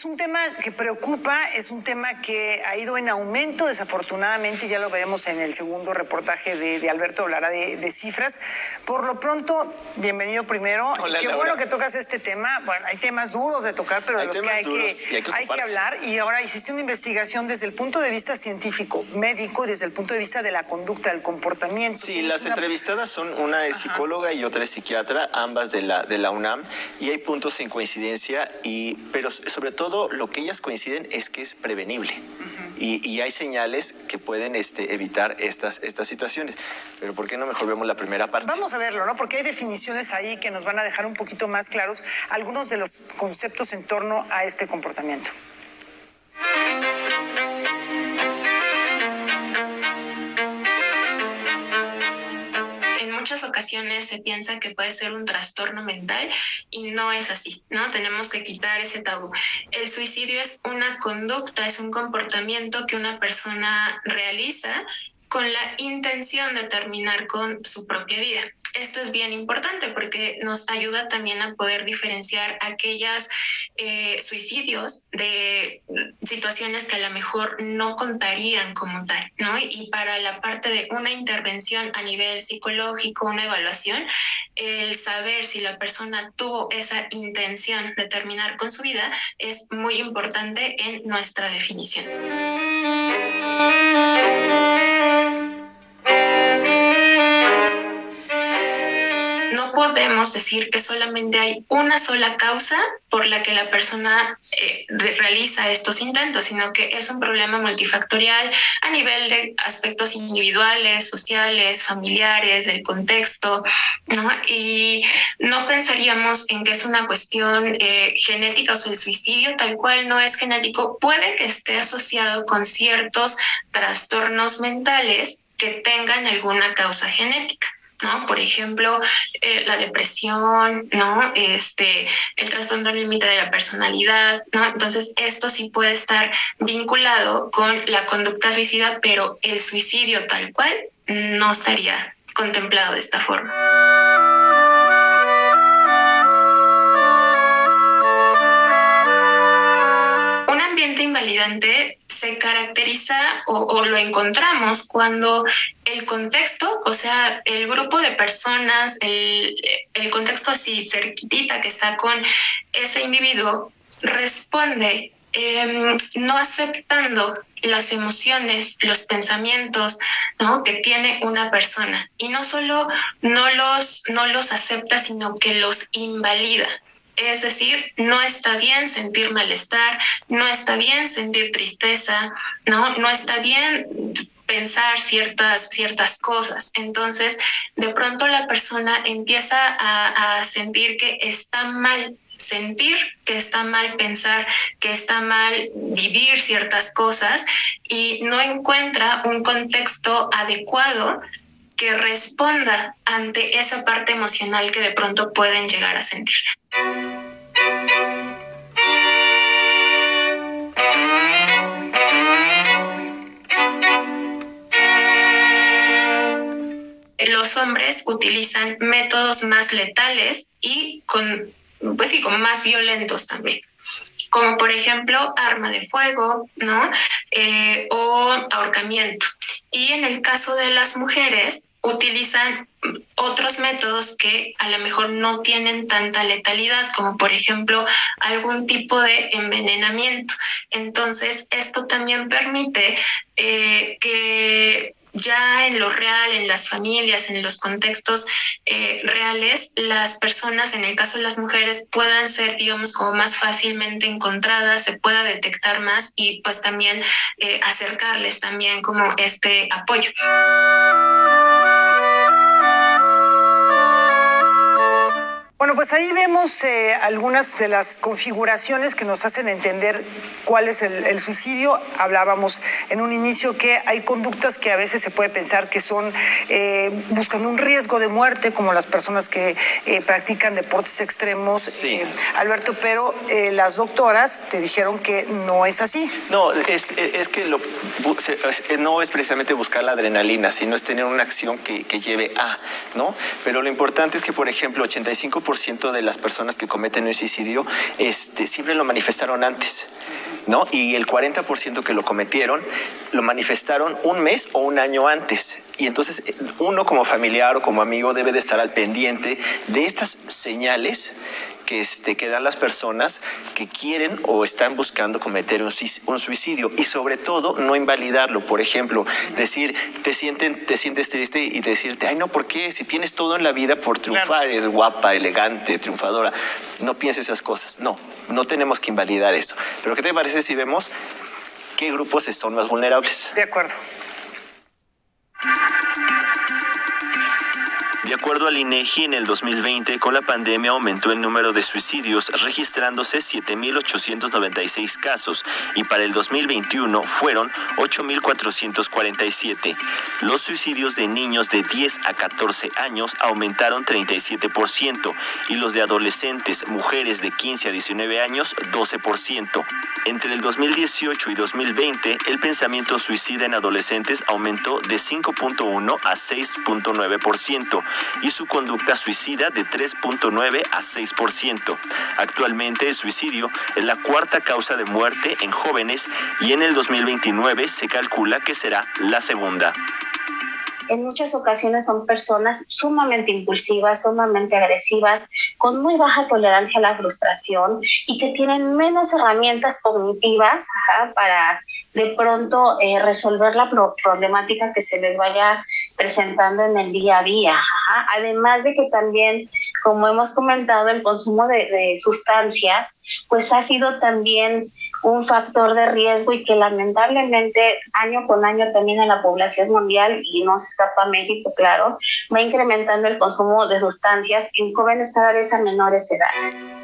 es un tema que preocupa, es un tema que ha ido en aumento, desafortunadamente, ya lo veremos en el segundo reportaje de, Alberto, hablará de, cifras. Por lo pronto, bienvenido primero. Qué bueno que tocas este tema. Bueno, hay temas duros de tocar, pero de los que hay que, hay que, hablar. Y ahora hiciste una investigación desde el punto de vista científico, médico, y desde el punto de vista de la conducta, del comportamiento. Sí, las entrevistadas son una es psicóloga y otra es psiquiatra, ambas de la, de la UNAM, y hay puntos en coincidencia, y, pero sobre todo lo que ellas coinciden es que es prevenible. y, hay señales que pueden este, evitar estas, estas situaciones. Pero ¿por qué no mejor vemos la primera parte? Vamos a verlo, ¿no? Porque hay definiciones ahí que nos van a dejar un poquito más claros algunos de los conceptos en torno a este comportamiento. Ocasiones se piensa que puede ser un trastorno mental y no es así, ¿no? Tenemos que quitar ese tabú. El suicidio es una conducta, es un comportamiento que una persona realiza con la intención de terminar con su propia vida. Esto es bien importante porque nos ayuda también a poder diferenciar aquellos eh, suicidios de situaciones que a lo mejor no contarían como tal, ¿no? Y para la parte de una intervención a nivel psicológico, una evaluación, el saber si la persona tuvo esa intención de terminar con su vida es muy importante en nuestra definición. Podemos decir que solamente hay una sola causa por la que la persona eh, realiza estos intentos, sino que es un problema multifactorial a nivel de aspectos individuales, sociales, familiares, del contexto, ¿no? Y no pensaríamos en que es una cuestión eh, genética, o el suicidio tal cual no es genético, puede que esté asociado con ciertos trastornos mentales que tengan alguna causa genética. ¿No? Por ejemplo, eh, la depresión, ¿no? Este, el trastorno límite de la personalidad, ¿no? Entonces, esto sí puede estar vinculado con la conducta suicida, pero el suicidio tal cual no estaría contemplado de esta forma. Un ambiente invalidante se caracteriza o, lo encontramos cuando el contexto, o sea, el grupo de personas, el, contexto así cerquitita que está con ese individuo, responde em, no aceptando las emociones, los pensamientos ¿no? que tiene una persona. Y no solo no los, no los acepta, sino que los invalida. Es decir, no está bien sentir malestar, no está bien sentir tristeza, no, no está bien pensar ciertas, ciertas cosas. Entonces, de pronto la persona empieza a, a sentir que está mal sentir que está mal pensar, que está mal vivir ciertas cosas y no encuentra un contexto adecuado que responda ante esa parte emocional que de pronto pueden llegar a sentir. Hombres utilizan métodos más letales y con, pues sí, con más violentos también como por ejemplo arma de fuego, ¿no? Eh, o ahorcamiento. Y en el caso de las mujeres, utilizan otros métodos que a lo mejor no tienen tanta letalidad, como por ejemplo algún tipo de envenenamiento. Entonces, esto también permite eh, que ya en lo real, en las familias, en los contextos eh, reales, las personas, en el caso de las mujeres, puedan ser, digamos, como más fácilmente encontradas, se pueda detectar más y pues también eh, acercarles también como este apoyo. Bueno, pues ahí vemos eh, algunas de las configuraciones que nos hacen entender cuál es el, suicidio. Hablábamos en un inicio que hay conductas que a veces se puede pensar que son eh, buscando un riesgo de muerte, como las personas que eh, practican deportes extremos, sí. Alberto, pero las doctoras te dijeron que no es así. No, es, que lo, no es precisamente buscar la adrenalina, sino es tener una acción que, que lleve a, ¿no? Pero lo importante es que, por ejemplo, 85% 60% de las personas que cometen un suicidio este, siempre lo manifestaron antes. ¿No? Y el 40% que lo cometieron lo manifestaron un mes o un año antes. Y entonces uno como familiar o como amigo debe de estar al pendiente de estas señales que, este, que dan las personas que quieren o están buscando cometer un, suicidio y sobre todo no invalidarlo. Por ejemplo, decir, te, sienten, te sientes triste y decirte, ay no, ¿por qué? Si tienes todo en la vida por triunfar, eres guapa, elegante, triunfadora, no pienses esas cosas. No, no tenemos que invalidar eso. Pero ¿qué te parece si vemos qué grupos son más vulnerables? De acuerdo. De acuerdo al INEGI, en el 2020, con la pandemia aumentó el número de suicidios, registrándose 7.896 casos, y para el 2021 fueron 8.447. Los suicidios de niños de 10 a 14 años aumentaron 37%, y los de adolescentes, mujeres de 15 a 19 años, 12%. Entre el 2018 y 2020, el pensamiento suicida en adolescentes aumentó de 5.1 a 6.9% y su conducta suicida de 3.9 a 6%. Actualmente el suicidio es la cuarta causa de muerte en jóvenes y en el 2029 se calcula que será la segunda en muchas ocasiones son personas sumamente impulsivas, sumamente agresivas, con muy baja tolerancia a la frustración y que tienen menos herramientas cognitivas para de pronto eh, resolver la problemática que se les vaya presentando en el día a día. Además de que también, como hemos comentado, el consumo de, sustancias, pues ha sido también un factor de riesgo y que lamentablemente año con año también en la población mundial, y no se escapa México, claro, va incrementando el consumo de sustancias en jóvenes cada vez a menores edades.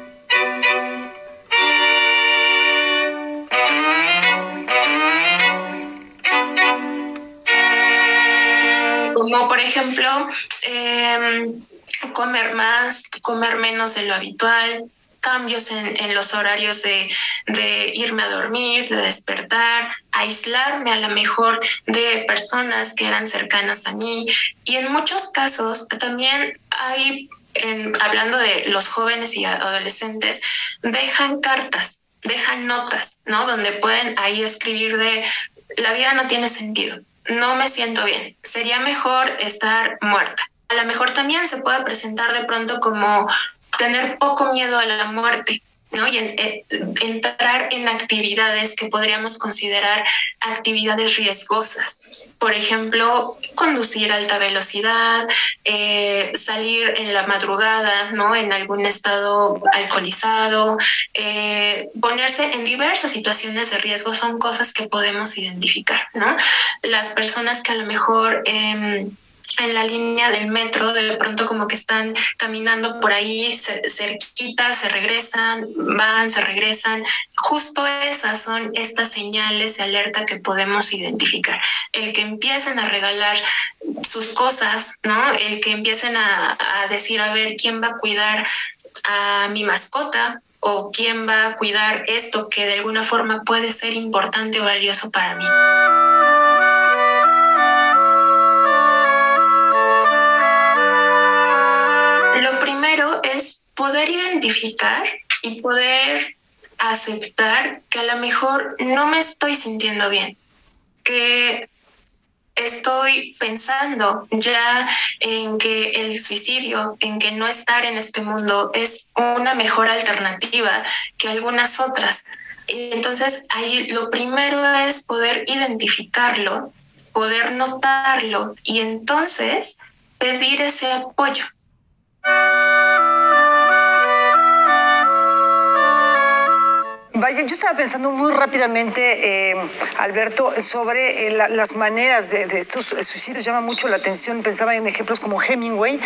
Como por ejemplo em, comer más, comer menos de lo habitual, cambios en, los horarios de, de, irme a dormir, de despertar, aislarme a lo mejor de personas que eran cercanas a mí. Y en muchos casos también hay, en, hablando de los jóvenes y adolescentes, dejan cartas, dejan notas, ¿no? Donde pueden ahí escribir de la vida no tiene sentido no me siento bien, sería mejor estar muerta. A lo mejor también se puede presentar de pronto como tener poco miedo a la muerte, ¿no? Y eh, entrar en actividades que podríamos considerar actividades riesgosas. Por ejemplo, conducir a alta velocidad, eh, salir en la madrugada, ¿no? En algún estado alcoholizado, eh, ponerse en diversas situaciones de riesgo son cosas que podemos identificar, ¿no? Las personas que a lo mejor... Em, en la línea del metro, de pronto como que están caminando por ahí cerquita, se regresan, van, se regresan. Justo esas son estas señales de alerta que podemos identificar. El que empiecen a regalar sus cosas, ¿no? El que empiecen a, a decir, a ver, ¿quién va a cuidar a mi mascota? o quién va a cuidar esto que de alguna forma puede ser importante o valioso para mí. Identificar y poder aceptar que a lo mejor no me estoy sintiendo bien, que estoy pensando ya en que el suicidio, en que no estar en este mundo es una mejor alternativa que algunas otras. Entonces, ahí lo primero es poder identificarlo, poder notarlo y entonces pedir ese apoyo. Vaya, yo estaba pensando muy rápidamente, eh, Alberto, sobre eh, las maneras de, estos suicidios. Llama mucho la atención. Pensaba en ejemplos como Hemingway,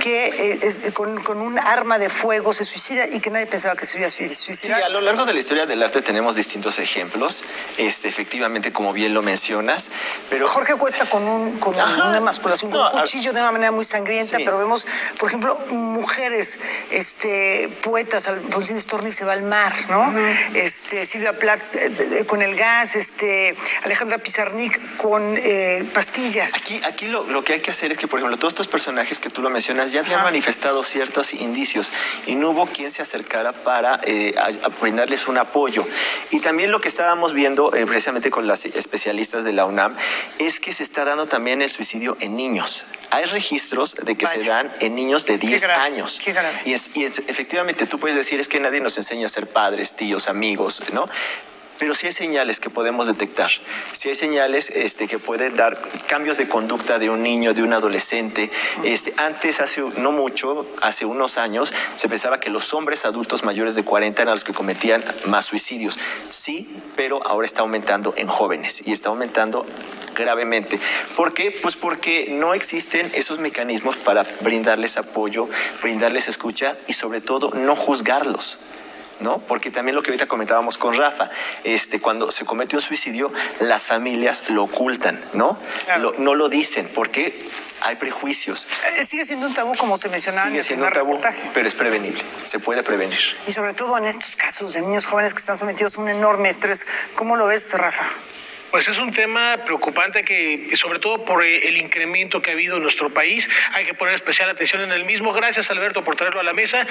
que eh, con, un arma de fuego se suicida y que nadie pensaba que se iba a suicidar. Sí, a lo largo de la historia del arte tenemos distintos ejemplos, este, efectivamente, como bien lo mencionas. Pero Jorge Cuesta con, un, con una emasculación, con un cuchillo de una manera muy sangrienta, pero vemos, por ejemplo, mujeres, este, poetas, Alfonsín Storni se va al mar, ¿no? Este, Silvia Platz eh, con el gas, este, Alejandra Pizarnik con eh, pastillas. Aquí, aquí lo, lo, que hay que hacer es que, por ejemplo, todos estos personajes que tú lo mencionas ya habían manifestado ciertos indicios y no hubo quien se acercara para eh, a, brindarles un apoyo. Y también lo que estábamos viendo precisamente con las especialistas de la UNAM es que se está dando también el suicidio en niños. Hay registros de que se dan en niños de 10 años. Qué grave. Y, es, y es, efectivamente tú puedes decir es que nadie nos enseña a ser padres, tíos, amigos, ¿no? Pero sí hay señales que podemos detectar, sí hay señales este, que pueden dar cambios de conducta de un niño, de un adolescente. Este, antes, hace no mucho, hace unos años, se pensaba que los hombres adultos mayores de 40 eran los que cometían más suicidios. Sí, pero ahora está aumentando en jóvenes y está aumentando gravemente. ¿Por qué? Pues porque no existen esos mecanismos para brindarles apoyo, brindarles escucha y sobre todo no juzgarlos. ¿No? Porque también lo que ahorita comentábamos con Rafa, este, cuando se comete un suicidio, las familias lo ocultan, ¿no? Lo, no lo dicen, porque hay prejuicios. Eh, sigue siendo un tabú, como se mencionaba Sigue siendo un tabú, pero es prevenible, se puede prevenir. Y sobre todo en estos casos de niños jóvenes que están sometidos a un enorme estrés, ¿cómo lo ves, Rafa? Pues es un tema preocupante que, sobre todo por el incremento que ha habido en nuestro país, hay que poner especial atención en el mismo. Gracias, Alberto, por traerlo a la mesa.